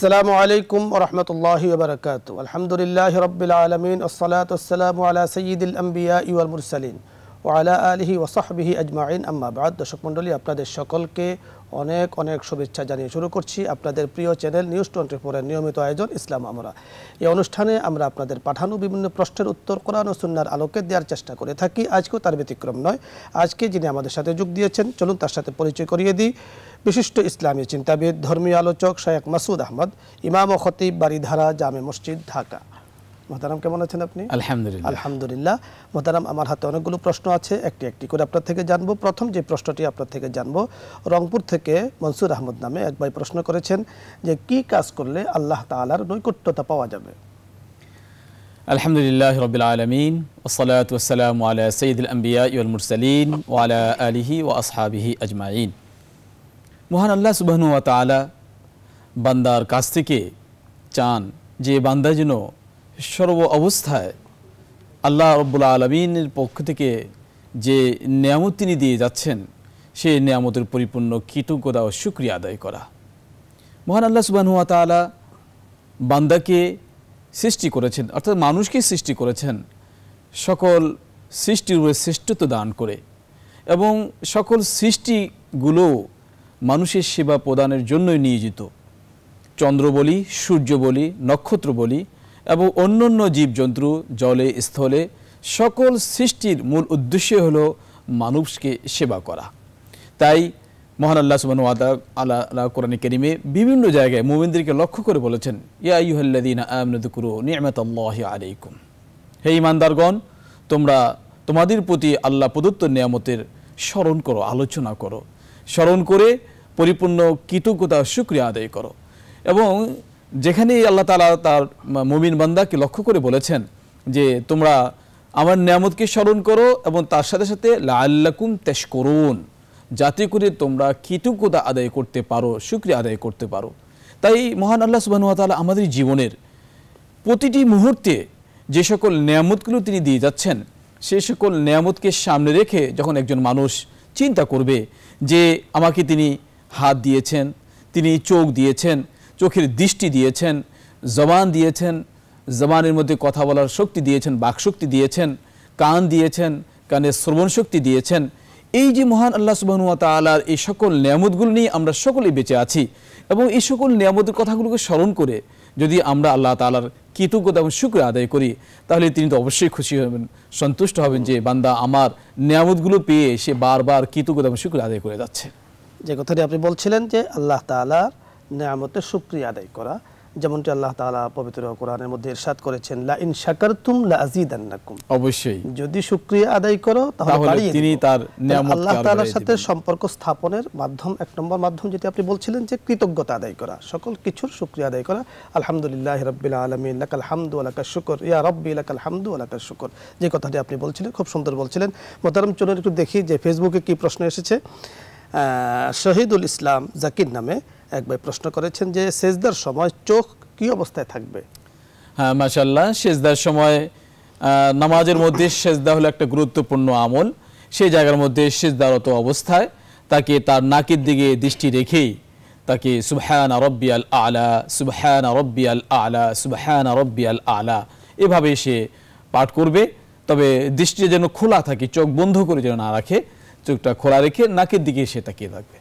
আসসালামু আলাইকুম রহমতুল্লাহ বরকাত আলহামদুলিল্লাহ রবিল আলমিন ওসলাতাম আলা সঈদুল আম্বিয়া ইউল মুরসালিন ও আলা আলহি ওসাহবিহি আজমাইন। আম্মা বাদ। দর্শক মণ্ডলী, আপনাদের সকলকে অনেক অনেক শুভেচ্ছা জানিয়ে শুরু করছি আপনাদের প্রিয় চ্যানেল নিউজ টোয়েন্টি ফোরের নিয়মিত আয়োজন ইসলাম আমরা। এই অনুষ্ঠানে আমরা আপনাদের পাঠানো বিভিন্ন প্রশ্নের উত্তর, কোরআন ও সুন্নার আলোকে দেওয়ার চেষ্টা করে থাকি। আজকেও তার ব্যতিক্রম নয়। আজকে যিনি আমাদের সাথে যোগ দিয়েছেন, চলুন তার সাথে পরিচয় করিয়ে দিই। বিশিষ্ট ইসলামী চিন্তাবিদ, ধর্মীয় আলোচক শেখ মাসুদ আহমদ, ইমাম ও খতিব বাড়িধারা জামে মসজিদ, ঢাকা। মোহতারাম কেমন আছেন আপনি? আলহামদুলিল্লাহ। আলহামদুলিল্লাহ। মোহতারাম আমার হাতে অনেকগুলো প্রশ্ন আছে। একটি একটি করে আপনার থেকে জানব। প্রথম যে প্রশ্নটি আপনার থেকে জানব রংপুর থেকে মনসুর আহমদ নামে এক ভাই প্রশ্ন করেছেন যে কি কাজ করলে আল্লাহ তালার নৈকট্যতা পাওয়া যাবে? আলহামদুলিল্লাহ রবিল আলমিন ওসলাত ওসালাম আলা সঈদুল আম্বিয়া ইউল মুরসালিন ওয়ালা আলিহি ও আসহাবিহি আজমাইন। মহান আল্লাহ সুবাহনু তাআলা বান্দার কাছ থেকে চান যে বান্দা যেন সর্ব অবস্থায় আল্লাহ রব্বুল আলমিনের পক্ষ থেকে যে নিয়ামত তিনি দিয়ে যাচ্ছেন, সেই নিয়ামতের পরিপূর্ণ কৃতজ্ঞতা ও সুক্রিয়া আদায় করা। মহান আল্লাহ সুবাহনু ওয়া তাআলা বান্দাকে সৃষ্টি করেছেন, অর্থাৎ মানুষকে সৃষ্টি করেছেন, সকল সৃষ্টির উপরে শ্রেষ্ঠত্ব দান করে এবং সকল সৃষ্টিগুলো মানুষের সেবা প্রদানের জন্যই নিয়োজিত। চন্দ্র বলি সূর্য বলি নক্ষত্র বলি এবং অন্য অন্য জীবজন্তু, জলে, স্থলে সকল সৃষ্টির মূল উদ্দেশ্য হল মানুষকে সেবা করা। তাই মহান আল্লাহ সুবাহ আল্লাহ কোরআন করিমে বিভিন্ন জায়গায় মোমিনদেরকে লক্ষ্য করে বলেছেন, ইয়া আল্লাহ আলাইকুম। হে ইমানদারগণ তোমরা তোমাদের প্রতি আল্লাহ প্রদত্ত নিয়ামতের স্মরণ করো, আলোচনা করো। স্মরণ করে পরিপূর্ণ কৃতজ্ঞতা সুক্রিয়া আদায় করো। এবং যেখানে আল্লাহ তালা তার মুমিন বান্দাকে লক্ষ্য করে বলেছেন যে তোমরা আমার নিয়ামতকে স্মরণ করো এবং তার সাথে সাথে লাল্লাকুম তেশ করুন যাতে করে তোমরা কৃতজ্ঞতা আদায় করতে পারো সুক্রিয়া আদায় করতে পারো। তাই মহান আল্লাহ সুবাহতালা আমাদের জীবনের প্রতিটি মুহূর্তে যে সকল নিয়ামতগুলো তিনি দিয়ে যাচ্ছেন সেই সকল নিয়ামতকে সামনে রেখে যখন একজন মানুষ চিন্তা করবে যে আমাকে তিনি হাত দিয়েছেন, তিনি চোখ দিয়েছেন চোখের দৃষ্টি দিয়েছেন, জবান দিয়েছেন, জবানের মধ্যে কথা বলার শক্তি দিয়েছেন, বাকশক্তি দিয়েছেন, কান দিয়েছেন, কানের শ্রবণ শক্তি দিয়েছেন। এই যে মহান আল্লাহ সুবাহনুয়া তালার এই সকল নিয়ামতগুলো নিয়ে আমরা সকলেই বেঁচে আছি এবং এই সকল নিয়ামতের কথাগুলোকে স্মরণ করে যদি আমরা আল্লাহ তালার কৃতজ্ঞতা এবং শুক্র আদায় করি, তাহলে তিনি তো অবশ্যই খুশি হবেন, সন্তুষ্ট হবেন যে বান্দা আমার নিয়ামতগুলো পেয়ে সে বারবার কৃতজ্ঞতা এবং শুক্র আদায় করে যাচ্ছে। যে কথাটি আপনি বলছিলেন যে আল্লাহ তাআলার নিয়ামতের শুকরিয়া আদায় করা। যেমনটি আল্লাহ তাআলা পবিত্র কোরআনের মধ্যে ইরশাদ করেছেন লা ইন শাকারতুম লা আযীদান্নাকুম অবশ্যই। যদি শুকরিয়া আদায় করো তাহলে তিনি তার আল্লাহ আরও তাআলার সাথে সম্পর্ক স্থাপনের মাধ্যম এক নম্বর মাধ্যম যেটি আপনি বলছিলেন যে কৃতজ্ঞতা আদায় করা। সকল কিছুর শুকরিয়া আদায় করা। আলহামদুলিল্লাহ রাব্বিল আলামিন লাকাল হামদু ওয়া লাকাশ শুকর। ইয়া রাব্বি লাকাল হামদু ওয়া লাকাশ শুকর। যে কথাটি আপনি বলছিলেন খুব সুন্দর বলছিলেন। মোতারাম চলুন একটু দেখি যে ফেসবুকে কি প্রশ্ন এসেছে। আহ, শহীদুল ইসলাম জাকির নামে এক ভাই প্রশ্ন করেছেন যে সেজদার সময় চোখ কি অবস্থায় থাকবে? হ্যাঁ মাশাল্লাহ সেজদার সময় নামাজের মধ্যে সেজদা হলো একটা গুরুত্বপূর্ণ আমল। সেই জায়গার মধ্যে সেজদারত অবস্থায় তাকে তার নাকের দিকে দৃষ্টি রেখেই তাকে সুবহান রব্বি আল আলা সুবহান রব্বি আল আলা সুবহান রব্বি আল আলা এভাবে সে পাঠ করবে। তবে দৃষ্টি যেন খোলা থাকে, চোখ বন্ধ করে যেন না রাখে, চোখটা খোলা রেখে নাকের দিকে সে তাকিয়ে থাকবে।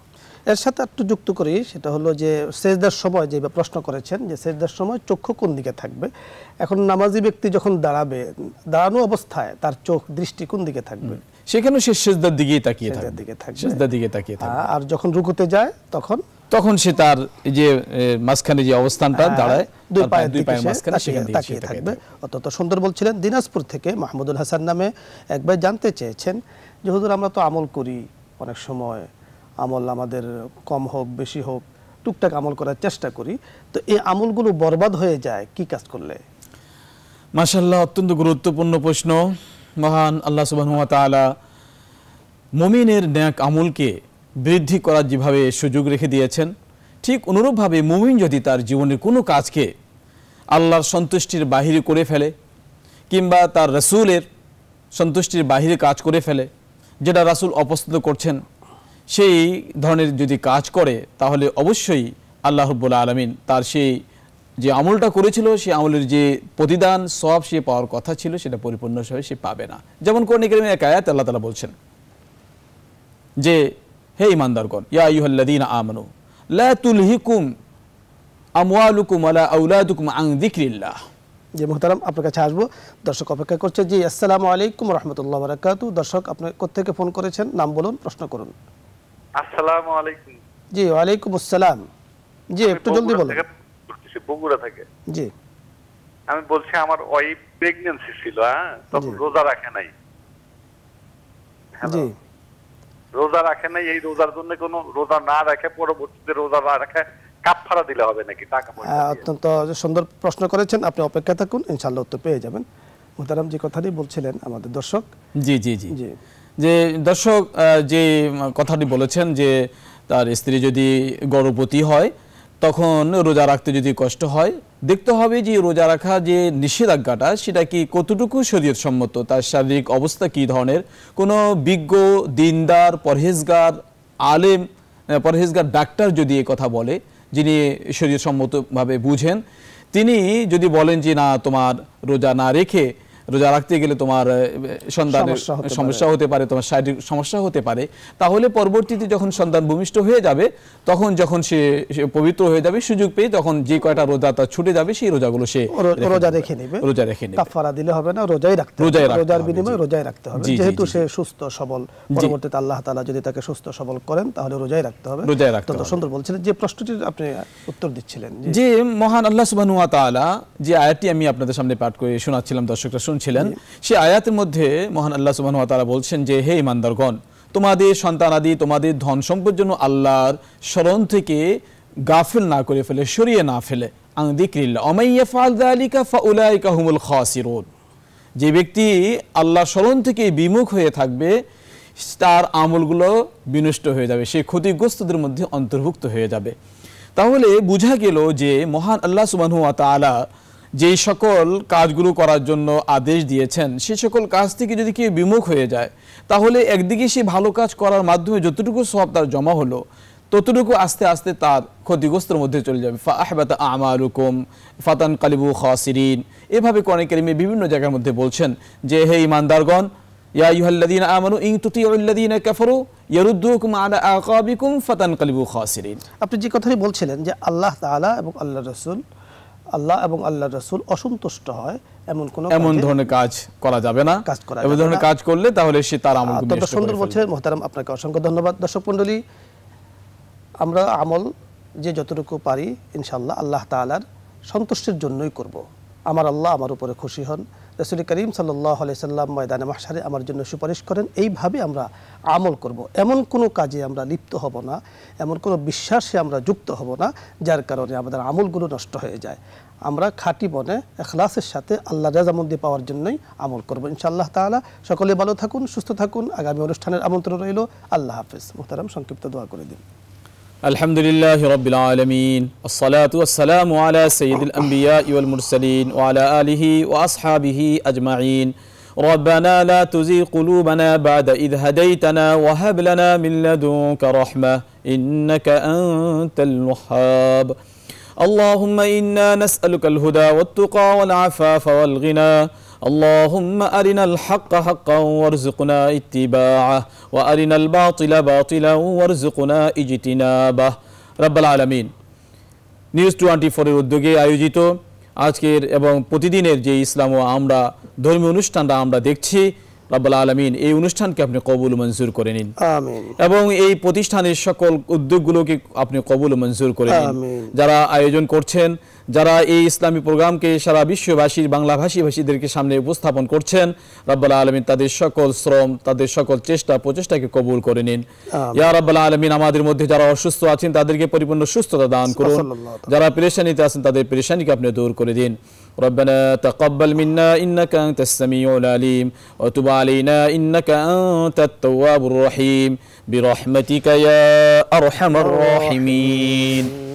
এর সাথে একটু যুক্ত করি সেটা হলো যে সেজদার সময় যে প্রশ্ন করেছেন যে সেজদার সময় চক্ষু কোন দিকে থাকবে? এখন নামাজি ব্যক্তি যখন দাঁড়াবে দাঁড়ানো অবস্থায় তার চোখ দৃষ্টি কোন দিকে থাকবে? সেখানে সে সেজদার দিকেই তাকিয়ে থাকবে। দিকে থাকবে। সেজদার দিকে তাকিয়ে থাকবে। আর যখন রুকুতে যায় তখন? তখন সে তার যে মাঝখানে যে অবস্থানটা দাঁড়ায় হ্যাঁ, দুই তার পায়ের দুই পায়ের মাঝখানে সেখান থেকে তাকিয়ে থাকবে। অত্যন্ত সুন্দর বলছিলেন দিনাজপুর থেকে মাহমুদুল হাসান নামে একবার জানতে চেয়েছেন যে হুজুর আমরা তো আমল করি অনেক সময় আমল আমাদের কম হোক, বেশি হোক, টুকটাক আমল করার চেষ্টা করি। তো এই আমলগুলো বরবাদ হয়ে যায়, কি কাজ করলে? মাশাল্লাহ অত্যন্ত গুরুত্বপূর্ণ প্রশ্ন। মহান আল্লাহ সুবহানাহু ওয়া তাআলা মুমিনের ন্যাক আমলকে বৃদ্ধি করার যেভাবে সুযোগ রেখে দিয়েছেন, ঠিক অনুরূপভাবে মুমিন যদি তার জীবনের কোনো কাজকে আল্লাহর সন্তুষ্টির বাহিরে করে ফেলে, কিংবা তার রসুলের সন্তুষ্টির বাহিরে কাজ করে ফেলে, যেটা রাসূল অপছন্দ করছেন সেই ধরনের যদি কাজ করে, তাহলে অবশ্যই আল্লাহ আলমিন তার সেই যে আমলটা করেছিল সে আমলের যে প্রতিদান সব সে পাওয়ার কথা ছিল, সেটা পরিপূর্ণ হিসেবে সে পাবে না। যেমন কারিমে এক আয়াত আল্লাহ তাআলা বলছেন যে, হে ইমানদারগণ ইয়া আইয়ুহাল্লাযীনা আমানু আমওয়ালুকুম আন যিকরিল্লাহ। যে মোহতারাম, আপনার কাছে আসব। দর্শক অপেক্ষা করছে জি, আসসালামু আলাইকুম রহমতুল্লাহ বারাকাতু দর্শক, আপনি কোথেকে ফোন করেছেন, নাম বলুন, প্রশ্ন করুন। আসসালামু আলাইকুম। জি ওয়ালাইকুম আসসালাম। জি একটু জলদি বগুড়া বলুন। বগুড়া থেকে। জি। আমি বলছি আমার ওয়াইফ প্রেগন্যান্সি ছিল হ্যাঁ? তখন রোজা রাখে নাই। জি। রোজা রাখে নাই এই রোজার জন্য কোনো রোজা না রাখে পরবর্তীতে রোজা না রাখে কাপফারা দিলে হবে নাকি টাকা পয়সা অত্যন্ত সুন্দর প্রশ্ন করেছেন আপনি অপেক্ষা থাকুন ইনশাল্লাহ উত্তর পেয়ে যাবেন। মোহতারাম যে কথাটি বলছিলেন আমাদের দর্শক। জি জি জি। জি। যে দর্শক যে কথাটি বলেছেন যে তার স্ত্রী যদি গর্ভবতী হয়, তখন রোজা রাখতে যদি কষ্ট হয়, দেখতে হবে যে রোজা রাখা যে নিষেধাজ্ঞাটা, সেটা কি কতটুকু শরীয়ত সম্মত তার শারীরিক অবস্থা কি ধরনের? কোনো বিজ্ঞ, দিনদার, পরহেজগার, আলেম পরহেজগার ডাক্তার যদি এ কথা বলে, যিনি শরীর সম্মতভাবে বুঝেন, তিনি যদি বলেন যে না, তোমার রোজা না রেখে রোজা রাখতে গেলে তোমার সন্তানের সমস্যা হতে পারে। তোমার শারীরিক সমস্যা হতে পারে। তাহলে পরবর্তীতে যখন সন্তান ভূমিষ্ঠ হয়ে যাবে তখন যখন সে পবিত্র হয়ে যাবে সুযোগ পেয়ে তখন যে কয়টা রোজা তার ছুটে যাবে সেই রোজাগুলো সে রোজা। রেখে নেবে। রোজা রেখে নেবে। কাফারা দিলে হবে না রোজাই রাখতে হবে। রোজাই রোজার বিনিময়ে রোজাই রাখতে হবে। যেহেতু সে সুস্থ সবল পরবর্তীতে আল্লাহ তাআলা যদি তাকে সুস্থ সবল করেন তাহলে রোজাই রাখতে হবে। রোজাই রাখতে হবে। সুন্দর বলছিলেন যে প্রশ্নটির আপনি উত্তর দিচ্ছিলেন যে মহান আল্লাহ সুবহানাহু ওয়া তাআলা যে আয়াতটি আমি আপনাদের সামনে পাঠ করে শোনাচ্ছিলাম দর্শকরা শুনছিলেন সেই আয়াতের মধ্যে মহান আল্লাহ ওয়া তাআলা বলছেন যে, হে ইমানদারগণ, তোমাদের সন্তানাদি তোমাদের ধন সম্পদ জন্য আল্লাহর স্মরণ থেকে গাফিল না করে ফেলে, সরিয়ে না ফেলে। আং যিকরিল্লাহ অমাইয়া ফাল যালিকা ফাউলাইকা হুমুল খাসিরুন। যে ব্যক্তি আল্লাহর স্মরণ থেকে বিমুখ হয়ে থাকবে, তার আমলগুলো বিনষ্ট হয়ে যাবে, সে ক্ষতিগ্রস্তদের মধ্যে অন্তর্ভুক্ত হয়ে যাবে। তাহলে বোঝা গেল যে, মহান আল্লাহ সুবহানাহু ওয়া তাআলা যেই সকল কাজগুলো করার জন্য আদেশ দিয়েছেন, সে সকল কাজ থেকে যদি কেউ বিমুখ হয়ে যায়, তাহলে একদিকে সে ভালো কাজ করার মাধ্যমে যতটুকু সব তার জমা হলো, ততটুকু আস্তে আস্তে তার ক্ষতিগ্রস্তের মধ্যে চলে যাবে। ফাহবাত আমালুকুম ফাতান কালিবু খাসিরিন। এভাবে কোরআন কারিমে বিভিন্ন জায়গার মধ্যে বলছেন যে, হে ইমানদারগণ, ইয়া আমানু ইন তুতিউল্লাযীনা কাফারু ইয়ারুদ্দুকুম আলা আকাবিকুম ফাতান কালিবু খাসিরিন। আপনি যে কথাটি বলছিলেন যে, আল্লাহ তাআলা এবং আল্লাহ রসুল আল্লাহ এবং আল্লাহ রসুল অসন্তুষ্ট হয় এমন কোন এমন ধরনের কাজ করা যাবে না। কাজ করা এমন ধরনের কাজ করলে তাহলে সে তার আমল অত্যন্ত সুন্দর বলছিলেন মোহতারাম আপনাকে অসংখ্য ধন্যবাদ। দর্শক মণ্ডলী আমরা আমল যে যতটুকু পারি ইনশাল্লাহ আল্লাহ তাআলার সন্তুষ্টির জন্যই করব। আমার আল্লাহ আমার উপরে খুশি হন। রসুল করিম সাল্লাহ সাল্লাম ময়দানে মাসারে আমার জন্য সুপারিশ করেন। এইভাবে আমরা আমল করব। এমন কোনো কাজে আমরা লিপ্ত হব না, এমন কোনো বিশ্বাসে আমরা যুক্ত হব না, যার কারণে আমাদের আমলগুলো নষ্ট হয়ে যায়। আমরা খাঁটি বনে এখলাসের সাথে আল্লাহ রাজামন্দি পাওয়ার জন্যই আমল করব ইনশাআল্লাহ তালা সকলে ভালো থাকুন, সুস্থ থাকুন। আগামী অনুষ্ঠানের আমন্ত্রণ রইল। আল্লাহ হাফিজ। মোহতারাম, সংক্ষিপ্ত দোয়া করে দিন। আলহামদুলিল্লাহ রবিল আলমিন। আসসালাতাম আলা সঈদুল আম্বিয়া ওয়ালা আলিহি ওয়াসহাবিহি আজমাইন। ربنا لا تزغ قلوبنا بعد إذ هديتنا وهب لنا من لدنك رحمة إنك أنت الوهاب اللهم إنا نسألك الهدى والتقى والعفاف والغنى اللهم أرنا الحق حقا وارزقنا اتباعه وأرنا الباطل باطلا وارزقنا اجتنابه رب العالمين নিউজ টোয়েন্টি ফোরের উদ্যোগে আয়োজিত আজকের এবং প্রতিদিনের যে ইসলাম ও আমরা ধর্মীয় অনুষ্ঠানটা আমরা দেখছি রাব্বাল আলমিন এই অনুষ্ঠানকে আপনি কবুল মঞ্জুর করে নিন। এবং এই প্রতিষ্ঠানের সকল উদ্যোগগুলোকে আপনি কবুল মঞ্জুর করে নিন। যারা আয়োজন করছেন যারা এই ইসলামী প্রোগ্রামকে সারা বিশ্ববাসীর বাংলাভাষী ভাষীদেরকে সামনে উপস্থাপন করছেন রাব্বাল আলমিন তাদের সকল শ্রম তাদের সকল চেষ্টা প্রচেষ্টাকে কবুল করে নিন। ইয়া রাব্বাল আলমিন আমাদের মধ্যে যারা অসুস্থ আছেন তাদেরকে পরিপূর্ণ সুস্থতা দান করুন। যারা পেরেশানিতে আছেন তাদের পেরেশানিকে আপনি দূর করে দিন। ربنا تقبل منا إنك أنت السميع العليم وتب علينا إنك أنت التواب الرحيم برحمتك يا أرحم الراحمين.